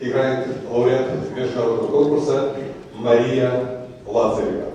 играет лауреат международного конкурса Мария Лазарева.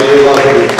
Thank you.